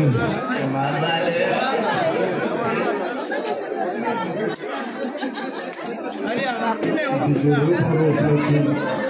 jù you